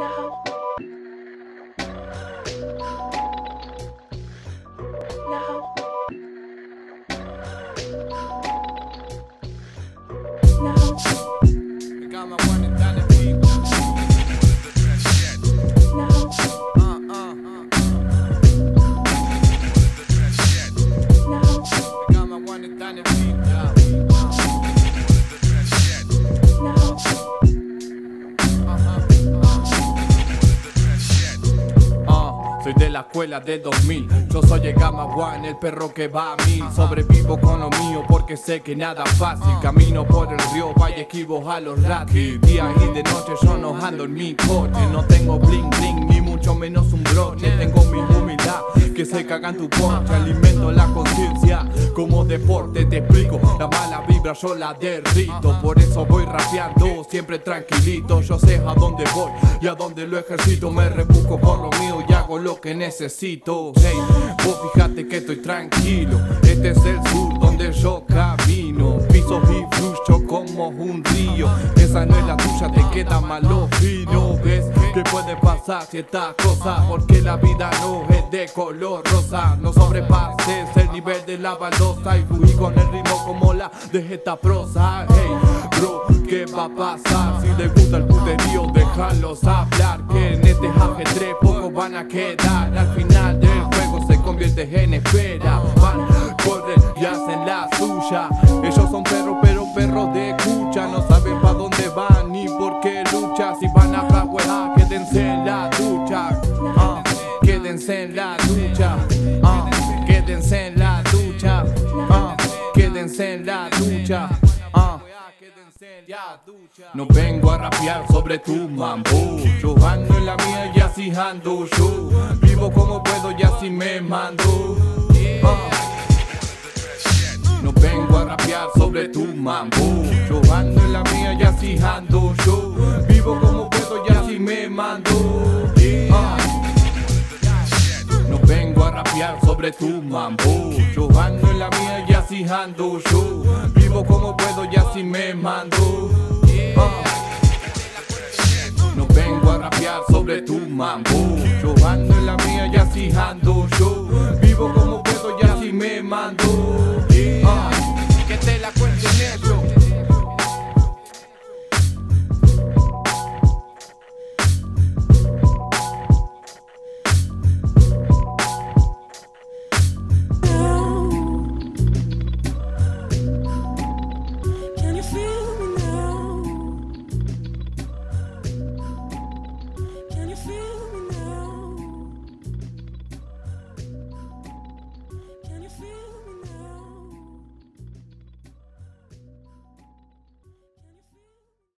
Soy la escuela del 2000 Yo soy el Gamma One, el perro que va a mil. Sobrevivo con lo mío porque sé que nada fácil. Camino por el río, vaya esquivo a los ratis Día y de noche yo no ando en mi coche. No tengo bling bling, ni mucho menos un broche. Tengo mi humildad que se cagan tu ponche. Alimento la conciencia como deporte Te explico, la mala yo la derrito. Por eso voy rapeando, siempre tranquilito. Yo sé a dónde voy y a dónde lo ejercito. Me rebusco por lo mío y hago lo que necesito. Hey, vos fíjate que estoy tranquilo. Este es el sur donde yo camino. Piso y fluyo como un río. Esa no es la tuya, te queda malo fino ¿Ves qué puede pasar si estas cosas? Porque la vida no de color rosa. No sobrepases el nivel de la baldosa Y fluí con el ritmo como la de esta prosa. Hey, bro, ¿qué va a pasar? Si les gusta el puterío, déjalos hablar Que en este ajedrez pocos van a quedar. Al final del juego se convierte en espera Quédense en la ducha. Ah, Quédense en la ducha. Ah, Quédense en la ducha. Ah. No vengo a rapear sobre tu mambo. Yo ando en la mía y así ando yo. Vivo como puedo y así me mando. No vengo a rapear sobre tu mambo. Yo ando en la mía y así ando yo sobre tu mambo Yo ando en la mía y así ando yo. Vivo como puedo y así me mando. Ah. No vengo a rapear sobre tu mambo Yo ando en la mía y así ando yo. Vivo como puedo y así me mando